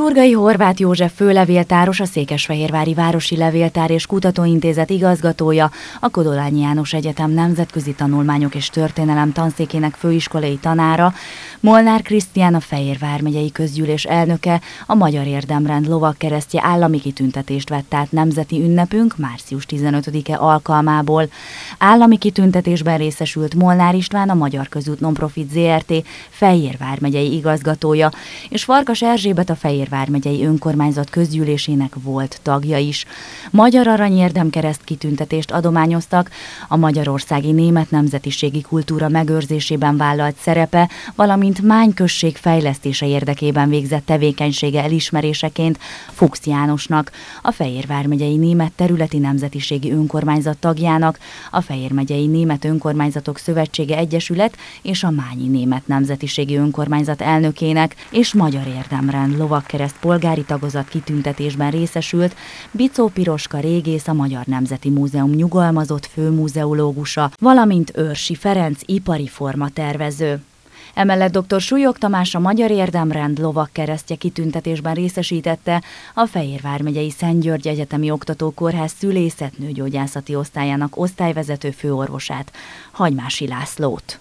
Csurgai Horváth József főlevéltáros, a Székesfehérvári Városi Levéltár és Kutatóintézet igazgatója, a Kodolányi János Egyetem Nemzetközi Tanulmányok és Történelem tanszékének főiskolai tanára, Molnár Krisztián a Fehérvár megyei közgyűlés elnöke, a Magyar Érdemrend lovagkeresztje állami kitüntetést vett át nemzeti ünnepünk március 15-e alkalmából. Állami kitüntetésben részesült Molnár István, a Magyar Közút Nonprofit ZRT. Fehérvár megyei igazgatója, és Farkas Erzsébet a Fehérvár megyei önkormányzat közgyűlésének volt tagja is. Magyar Aranyérdemkereszt kitüntetést adományoztak, a magyarországi német nemzetiségi kultúra megőrzésében vállalt szerepe, valamint Mány község fejlesztése érdekében végzett tevékenysége elismeréseként Fuchs Jánosnak, a Fehérvár megyei német területi nemzetiségi önkormányzat tagjának, a Fehér megyei német önkormányzatok szövetsége egyesület és a Mányi német nemzetiségi önkormányzat elnökének és Magyar Érdemrend lovak kereszt polgári tagozat kitüntetésben részesült Bicó Piroska régész a Magyar Nemzeti Múzeum nyugalmazott főmúzeológusa, valamint Őrsi Ferenc ipari forma tervező. Emellett dr. Súlyog Tamás a Magyar Érdemrend lovak keresztje kitüntetésben részesítette a Fehérvár megyei Szent György Egyetemi Oktatókórház szülészetnőgyógyászati osztályának osztályvezető főorvosát, Hagymási Lászlót.